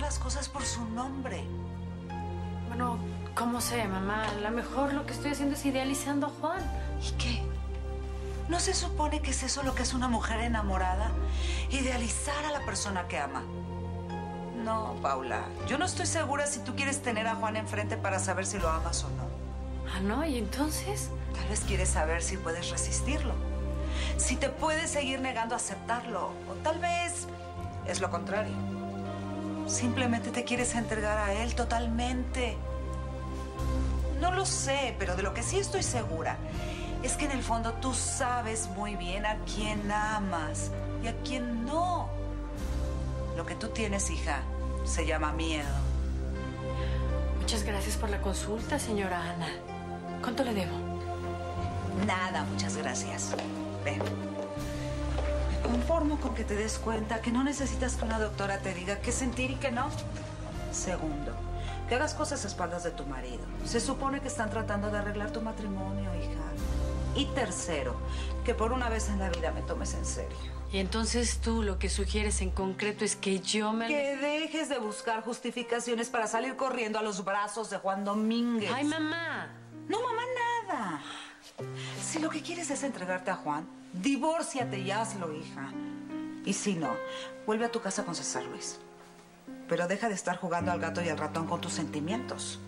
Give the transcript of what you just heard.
las cosas por su nombre. Bueno, ¿cómo sé, mamá? A lo mejor lo que estoy haciendo es idealizando a Juan. ¿Y qué? ¿No se supone que es eso lo que es una mujer enamorada? Idealizar a la persona que ama. No, Paula, yo no estoy segura si tú quieres tener a Juan enfrente para saber si lo amas o no. Ah, ¿no? ¿Y entonces? Tal vez quieres saber si puedes resistirlo. Si te puedes seguir negando a aceptarlo. O tal vez es lo contrario. Simplemente te quieres entregar a él totalmente. No lo sé, pero de lo que sí estoy segura es que en el fondo tú sabes muy bien a quién amas y a quién no. Lo que tú tienes, hija, se llama miedo. Muchas gracias por la consulta, señora Ana. ¿Cuánto le debo? Nada, muchas gracias. Ven. Conformo con que te des cuenta que no necesitas que una doctora te diga qué sentir y qué no. Segundo, que hagas cosas a espaldas de tu marido. Se supone que están tratando de arreglar tu matrimonio, hija. Y tercero, que por una vez en la vida me tomes en serio. Y entonces tú lo que sugieres en concreto es que yo me... Que dejes de buscar justificaciones para salir corriendo a los brazos de Juan Domínguez. ¡Ay, mamá! No, mamá, nada. Si lo que quieres es entregarte a Juan, divórciate y hazlo, hija. Y si no, vuelve a tu casa con César Luis. Pero deja de estar jugando al gato y al ratón con tus sentimientos.